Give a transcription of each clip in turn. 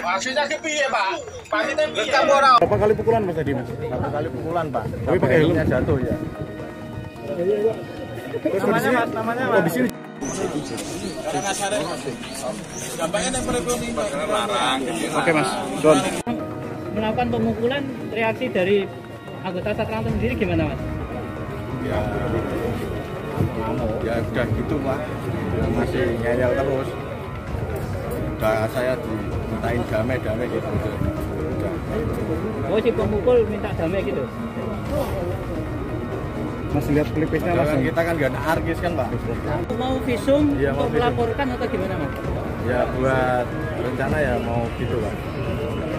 Hasilnya ke piye, Pak? Piye? Berapa kali pukulan mas tadi mas? Satu kali pukulan pak. Tapi pakai helm? Jatuh ya. Habis ini, namanya habis ini Oke mas, Don. melakukan pemukulan reaksi dari anggota Satlantas sendiri gimana mas? ya ya udah gitu pak ya, masih ngeyel terus udah saya dimintain damai damai gitu udah Oh si pemukul minta damai gitu? Mas lihat klipisnya Ya mas. kan kita kan gak anarkis kan pak Mau visum Iya, mau untuk visum. melaporkan atau gimana mas? ya buat rencana ya mau gitu pak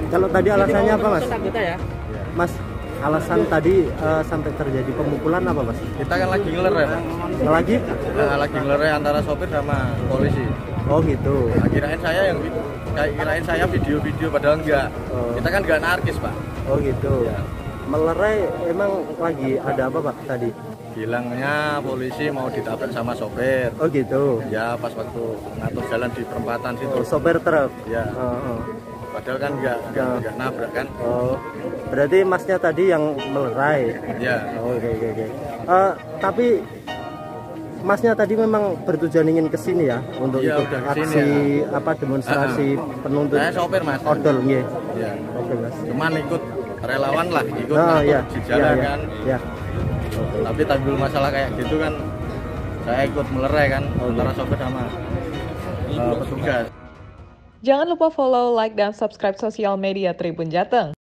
Kalau tadi alasannya apa mas? Anggota ya? Mas, alasan tadi eh, sampai terjadi pemukulan apa mas? kita kan lagi ngeler ya pak Lagi? Nah, lagi ngeler antara sopir sama polisi Oh gitu. nah, kirain saya yang kayak kirain saya video-video padahal enggak Oh. kita kan gak anarkis pak Oh gitu. Ya. Melerai emang lagi ada apa pak tadi? bilangnya polisi mau ditabrak sama sopir Oh gitu. ya pas waktu ngatur jalan di perempatan situ Oh, sopir truk. ya Oh, oh. padahal kan nggak nggak Ya. nggak nabrak kan Oh, berarti masnya tadi yang melerai. ya Oh, Oke oke oke. Eh, tapi masnya tadi memang bertujuan ingin ke sini ya untuk Iya, ikut udah ke sini aksi ya. apa demonstrasi penuntut saya sopir mas odol nggih. ya Oke mas. cuman ikut relawan lah ikut Oh iya. di Iya jalan iya. kan Ya. tapi timbul masalah kayak gitu kan saya ikut melerai kan antara sopir sama eh, petugas Jangan lupa follow, like, dan subscribe sosial media Tribun Jateng.